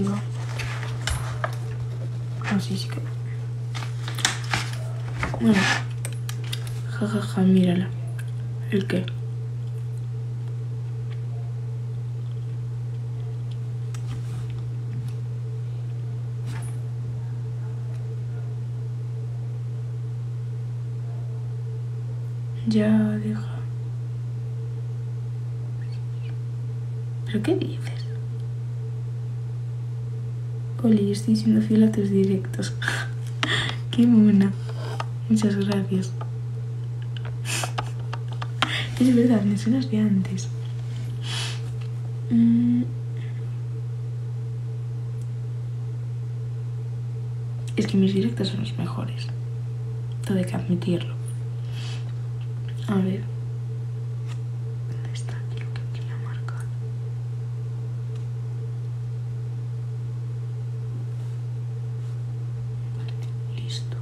va. Así sí que. Bueno. Jajaja, ja, ja, mírala. ¿El qué? Ya, deja. ¿Pero qué dices? Oli, yo estoy siendo fiel a tus directos. qué mona. Muchas gracias. Es verdad, me suenas de antes. Mm. Es que mis directos son los mejores. Todo hay que admitirlo. A ver. ¿Dónde está aquí lo que quería marcar? Vale, listo.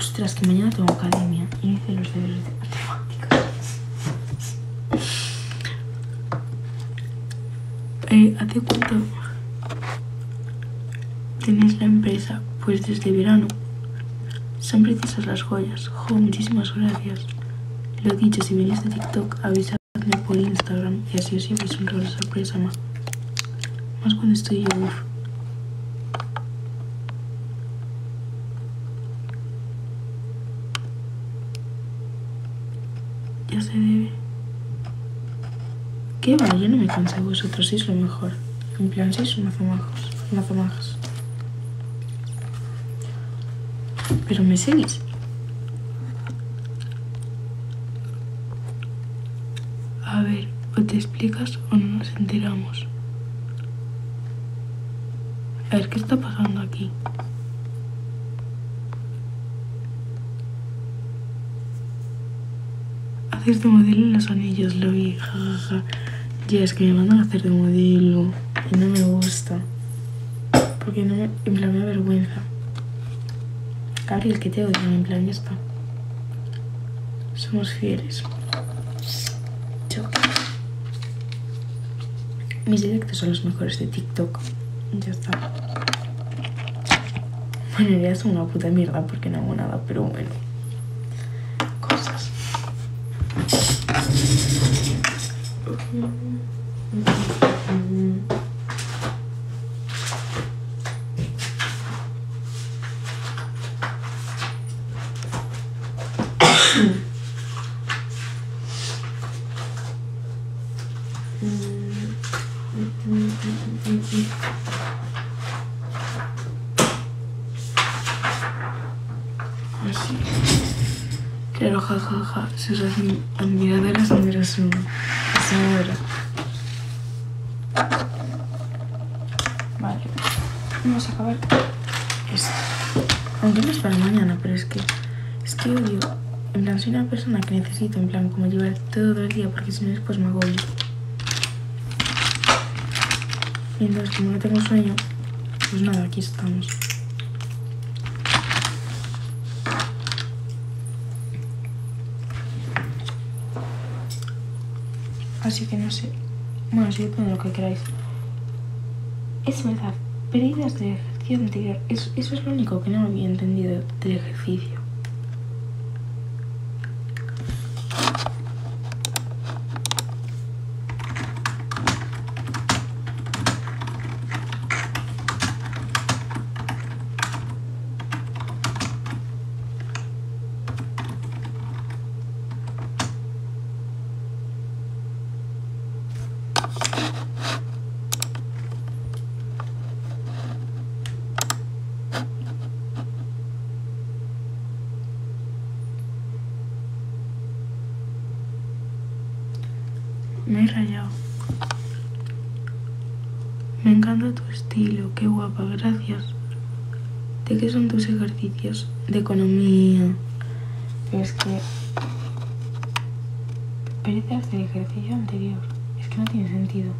Ostras, que mañana tengo academia y hice los deberes de matemáticas. Eh, ¿Hace cuánto tenéis la empresa? Pues desde verano. Son preciosas las joyas. Jo, muchísimas gracias. Lo dicho, si venís de TikTok, avisadme por Instagram y así os llevéis un regalo sorpresa más. Más cuando estoy yo, uff. Ya se debe. ¿Qué va? Yo no me canso de vosotros, sois lo mejor. En plan, sois mazamajos, mazamajas. Pero me seguís. A ver, o te explicas o no nos enteramos. A ver, ¿qué está pasando aquí? Haces de modelo en los anillos, lo vi, jajaja. Ya, es que me mandan a hacer de modelo y no me gusta. Porque no me, en plan me da vergüenza. Gabriel, que te odian, en plan, ya está. Somos fieles. Chao. Mis directos son los mejores de TikTok. Ya está. Bueno, ya son una puta mierda porque no hago nada, pero bueno. Así. Claro, jajaja, ja, ja. sus admi- admiradoras número uno. Ahora. Vale. Vamos a acabar esto. Aunque no es para mañana, pero es que. Es que odio. En plan, soy una persona que necesito, en plan, como llevar todo el día, porque si no después me agobio. Y entonces, como no tengo sueño, pues nada, aquí estamos. Así que no sé. Bueno, sí, de lo que queráis. Es verdad, pérdidas del ejercicio anterior. Eso, eso es lo único que no había entendido del ejercicio. Me he rayado. Me encanta tu estilo, qué ¿De qué son tus ejercicios? De economía. Es que... Pericias del ejercicio anterior. Es que no tiene sentido.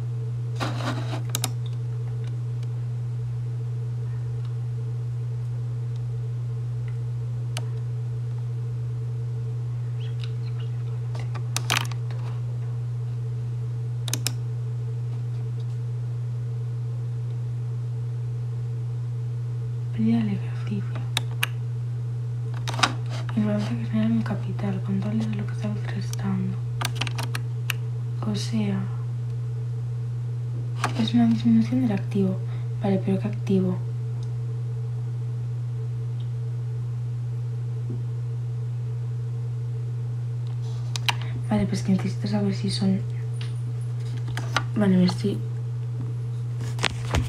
Pérdida del ejercicio. Ignorancia que genera en capital, control de lo que está restando. O sea, es una disminución del activo. Vale, pero ¿qué activo? Vale, pues que necesito saber si son... Vale, me estoy...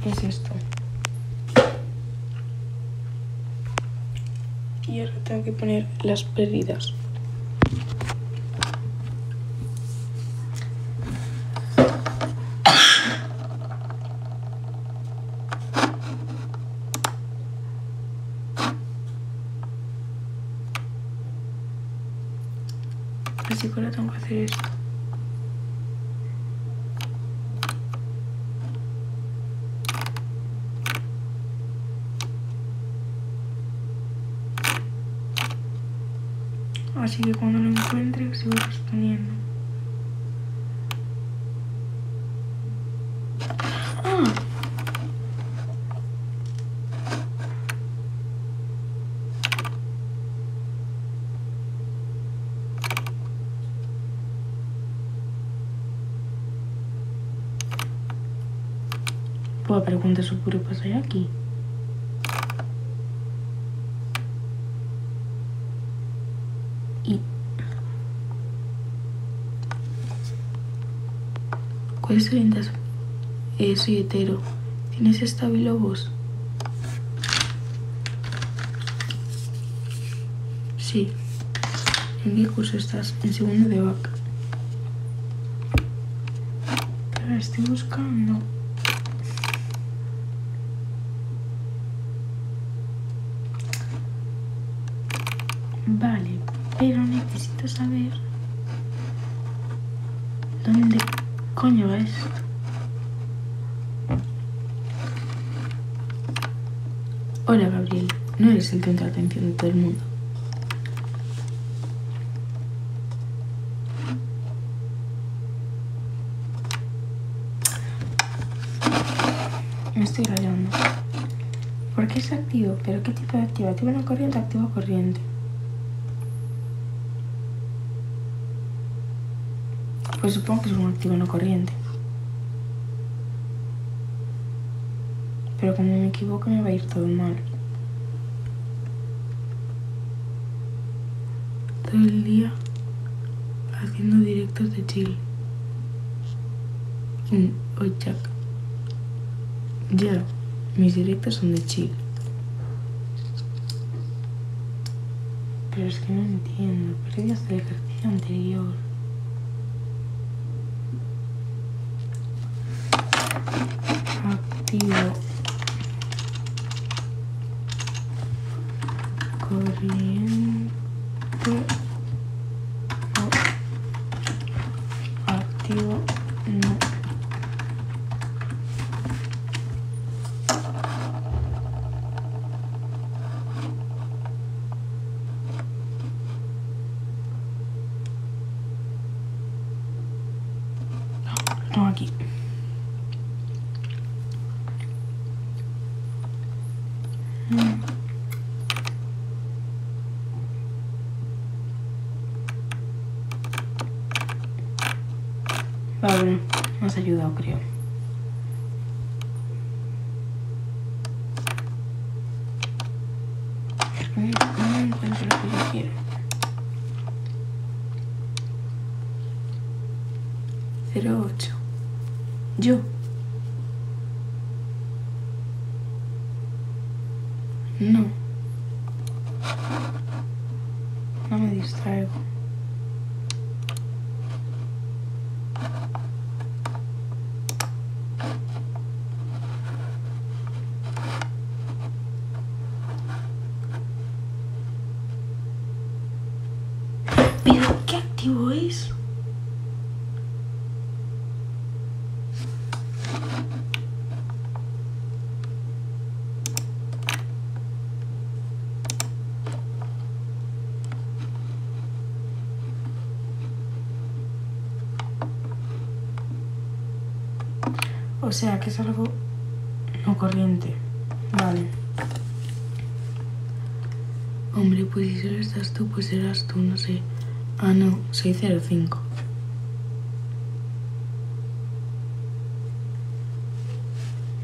¿Qué es esto? Y ahora tengo que poner las pérdidas. Así que ahora tengo que hacer esto. Así que cuando lo encuentre sigo respondiendo. Ah. Puedo preguntar su puro aquí. Y ¿Cuáles orientas? Eh, soy hetero. ¿Tienes estabilobos? Sí. ¿En qué curso estás? En segundo de vaca. Pero estoy buscando. Vale, pero necesito saber dónde coño va esto. Hola Gabriel, no eres el centro de todo el mundo. Me estoy rayando. ¿Por qué es activo? ¿Pero qué tipo de activo? ¿Activo no corriente activo corriente? Pues supongo que es un activo no corriente. Pero como me equivoco me va a ir todo mal. Todo el día haciendo directos de Hoy Jack. Ya, mis directos son de chill. Pero es que no entiendo. Perdí hasta el ejercicio anterior. Activo. Corriente. O activo no. No, aquí. Mm. Vale, me has ayudado, creo. Cero ocho. Yo. No me distraigo. ¿Pero qué O sea, que es algo no corriente. Vale. Hombre, pues si solo estás tú, pues serás tú, no sé. Ah, no, 605.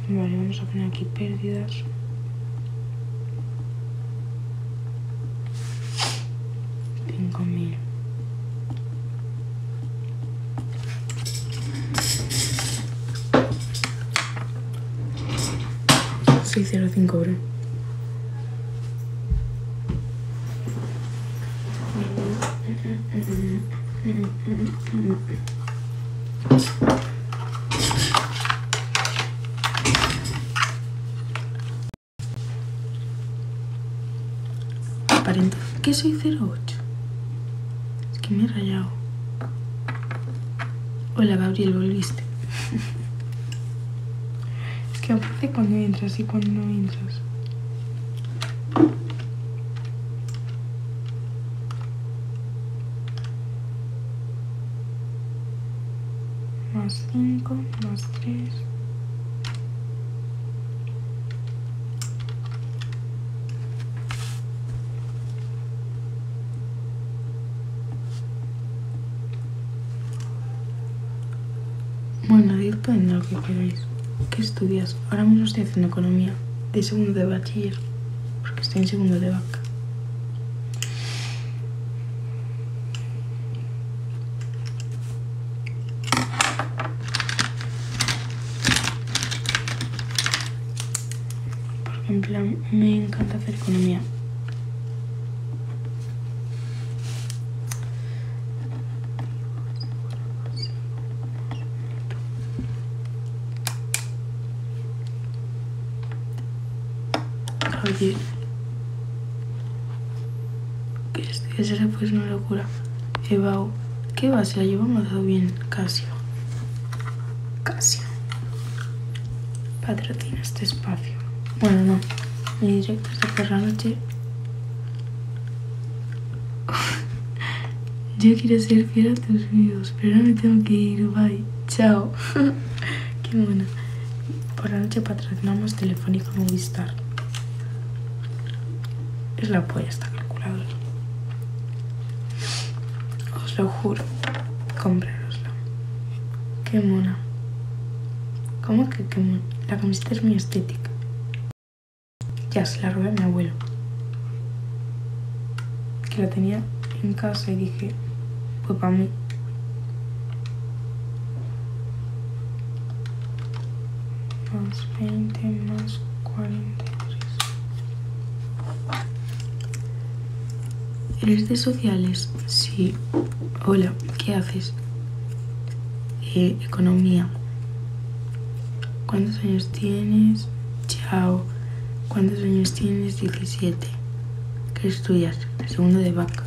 Vale, vamos a poner aquí pérdidas. Cinco mil. Seis cero cinco, Aparenta que soy 08. Es que me he rayado. Hola Gabriel, volviste. es que aparece cuando entras y cuando no entras. Más 5, más 3. Bueno, decid pueden lo que queráis. ¿Qué estudias? Ahora mismo estoy haciendo economía de segundo de bachiller, porque estoy en segundo de vaca. Porque en plan me encanta hacer economía. Oye, que pues una locura. Evao, ¿qué va? Se la llevó mazado bien. Casio. Casio. Patrocina este espacio. Bueno, no. Mi directo es de por la noche. Yo quiero ser fiel a tus vídeos, pero ahora me tengo que ir. Bye. Chao. Qué buena. Por la noche patrocinamos Telefónica Movistar. Es la polla esta calculadora. Os lo juro. Comprárosla. Qué mona. ¿Cómo que qué mona? La camiseta es muy estética. Ya se la robé a mi abuelo. Que la tenía en casa y dije, pues para mí. Más 20 más 43. ¿Eres de sociales? Sí. Hola, ¿qué haces? Eh, economía. ¿Cuántos años tienes? Chao. ¿Cuántos años tienes? 17. ¿Qué estudias? Segundo de vaca.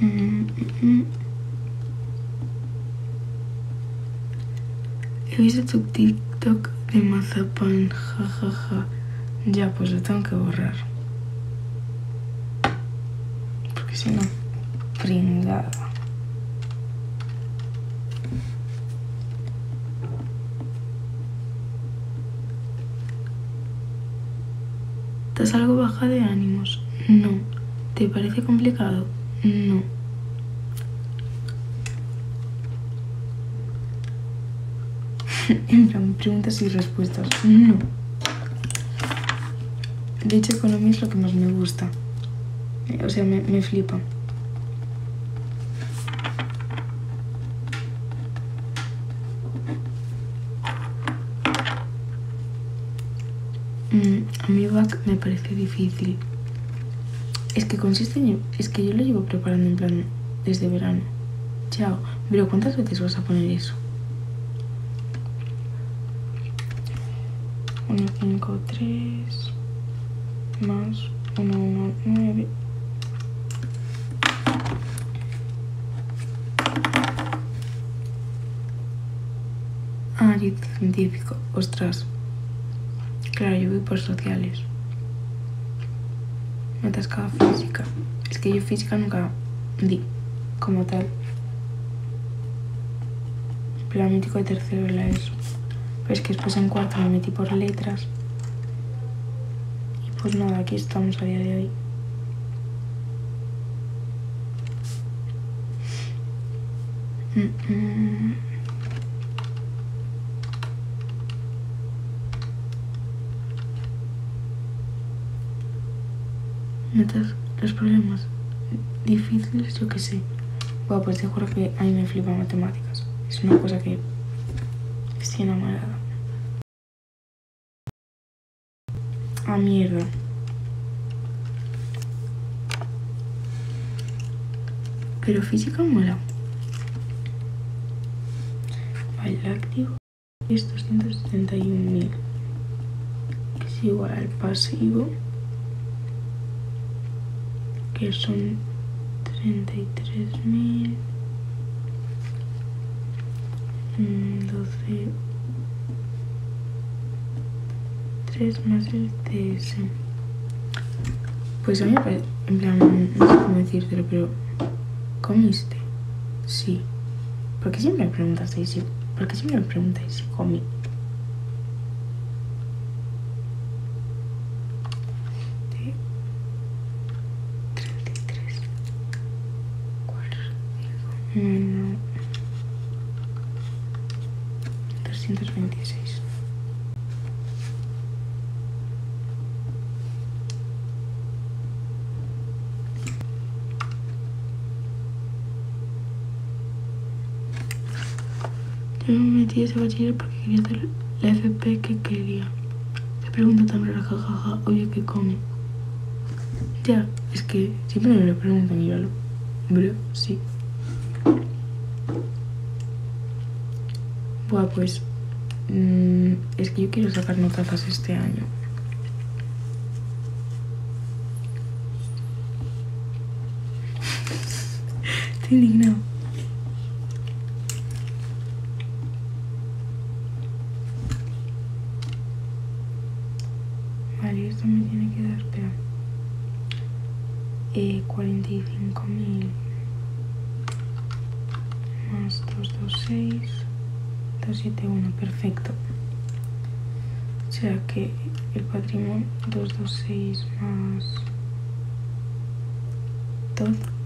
Mm, mm, mm. TikTok de mazapán, jajaja. Ya, pues lo tengo que borrar. Porque si no, pringada. ¿Estás algo baja de ánimos? No. ¿Te parece complicado? No. En plan, preguntas y respuestas. No. Hecho, economía es lo que más me gusta. Eh, O sea, me, me flipa. Mm, a mí back me parece difícil. Es que consiste en... Es que yo lo llevo preparando en plan desde verano. Chao. Pero ¿cuántas veces vas a poner eso? 1, 5, 3 más 1, 1, 9 Ah, yo científico. Ostras. Claro, yo voy por sociales. Me atascaba física. Es que yo física nunca di como tal. pero mítico de tercero la ESO. Pero es que después en cuarto me metí por letras. Y pues nada, aquí estamos a día de hoy. Los problemas difíciles, yo qué sé. Bueno, pues te juro que a mí me flipa matemáticas. Es una cosa que estoy enamorada. Ah, mierda. Pero física mola. El activo es 271.000, que es igual al pasivo, que son 33.000, 12, 3 más el TS. Pues a mí me parece, en plan, no sé cómo decírtelo, pero ¿comiste? Sí. Porque siempre me preguntas si porque siempre me preguntáis si comí. De 33, 4, 5, 1, 326. Yo me metí ese bachiller porque quería hacer la FP que quería. Te pregunto tan rara, jajaja, obvio que come. Ya, es que siempre me lo preguntan, míralo. Bro, sí. Buah, pues... mmm, es que yo quiero sacar notazas este año. Estoy indignado. Vale, esto me tiene que dar, espera. Eh, 45.000 más 226, 271, perfecto. O sea que el patrimonio 226 más 12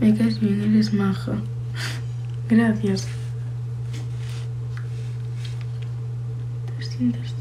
Me caes bien, eres maja. Gracias. 300